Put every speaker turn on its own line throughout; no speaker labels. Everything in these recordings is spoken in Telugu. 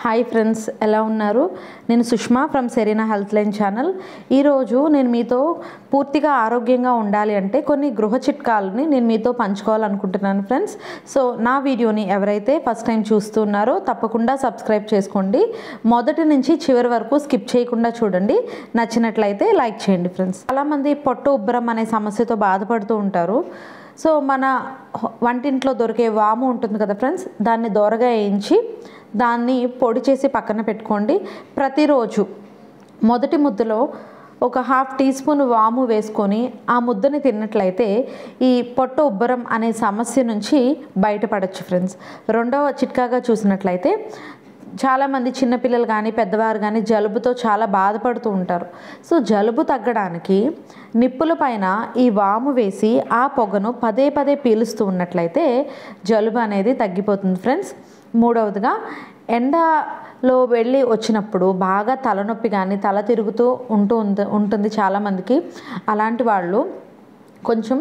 హాయ్ ఫ్రెండ్స్ ఎలా ఉన్నారు? నేను Sushma from Serena health line channel. ఈరోజు నేను మీతో పూర్తిగా ఆరోగ్యంగా ఉండాలి అంటే కొన్ని గృహ చిట్కాలని నేను మీతో పంచుకోవాలనుకుంటున్నాను ఫ్రెండ్స్. సో నా వీడియోని ఎవరైతే ఫస్ట్ టైం చూస్తున్నారో తప్పకుండా సబ్స్క్రైబ్ చేసుకోండి. మొదటి నుంచి చివరి వరకు స్కిప్ చేయకుండా చూడండి. నచ్చినట్లయితే లైక్ చేయండి ఫ్రెండ్స్. చాలామంది పొట్టు ఉబ్బరం అనే సమస్యతో బాధపడుతూ ఉంటారు. సో మన వంటింట్లో దొరికే వాము ఉంటుంది కదా ఫ్రెండ్స్ దాన్ని దోరగా వేయించి దాన్ని పొడి చేసి పక్కన పెట్టుకోండి. ప్రతిరోజు మొదటి ముద్దలో ఒక హాఫ్ టీ స్పూన్ వాము వేసుకొని ఆ ముద్దని తిన్నట్లయితే ఈ పొట్ట ఉబ్బరం అనే సమస్య నుంచి బయటపడచ్చు ఫ్రెండ్స్. రెండవ చిట్కాగా చూసినట్లయితే చాలామంది చిన్నపిల్లలు కానీ పెద్దవారు కానీ జలుబుతో చాలా బాధపడుతూ ఉంటారు. సో జలుబు తగ్గడానికి నిప్పుల పైన ఈ వాము వేసి ఆ పొగను పదే పదే పీలుస్తూ ఉన్నట్లయితే జలుబు అనేది తగ్గిపోతుంది ఫ్రెండ్స్. మూడవదిగా ఎండలో వెళ్ళి వచ్చినప్పుడు బాగా తలనొప్పి కానీ తల తిరుగుతూ ఉంటూ ఉంటుంది చాలామందికి. అలాంటి వాళ్ళు కొంచెం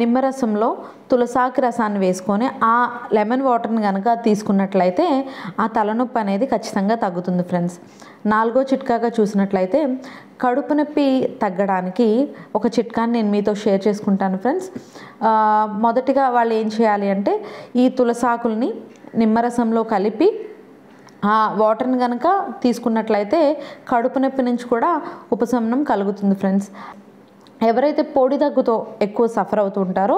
నిమ్మరసంలో తులసాకి రసాన్ని వేసుకొని ఆ లెమన్ వాటర్ని కనుక తీసుకున్నట్లయితే ఆ తలనొప్పి అనేది ఖచ్చితంగా తగ్గుతుంది ఫ్రెండ్స్. నాలుగో చిట్కాగా చూసినట్లయితే కడుపు నొప్పి తగ్గడానికి ఒక చిట్కాని నేను మీతో షేర్ చేసుకుంటాను ఫ్రెండ్స్. మొదటిగా వాళ్ళు ఏం చేయాలి అంటే ఈ తులసాకుల్ని నిమ్మరసంలో కలిపి ఆ వాటర్ని కనుక తీసుకున్నట్లయితే కడుపు నొప్పి నుంచి కూడా ఉపశమనం కలుగుతుంది ఫ్రెండ్స్. ఎవరైతే పొడి దగ్గుతో ఎక్కువ సఫర్ అవుతుంటారో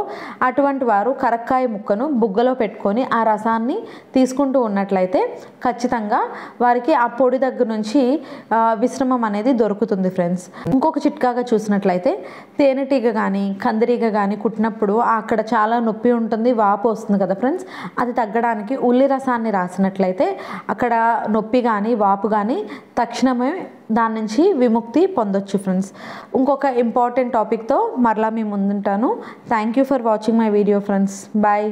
అటువంటి వారు కరక్కాయ ముక్కను బుగ్గలో పెట్టుకొని ఆ రసాన్ని తీసుకుంటూ ఉన్నట్లయితే ఖచ్చితంగా వారికి ఆ పొడి దగ్గు నుంచి విశ్రమం అనేది దొరుకుతుంది ఫ్రెండ్స్. ఇంకొక చిట్కాగా చూసినట్లయితే తేనెటీగ కానీ కందిరీగ కానీ కుట్టినప్పుడు అక్కడ చాలా నొప్పి ఉంటుంది వాపు వస్తుంది కదా ఫ్రెండ్స్. అది తగ్గడానికి ఉల్లి రసాన్ని రాసినట్లయితే అక్కడ నొప్పి కానీ వాపు కానీ తక్షణమే దాని నుంచి విముక్తి పొందొచ్చు ఫ్రెండ్స్ ఇంకొక ఇంపార్టెంట్ టాపిక్తో మరలా మీ ముందుంటాను. Thank you for watching my video friends bye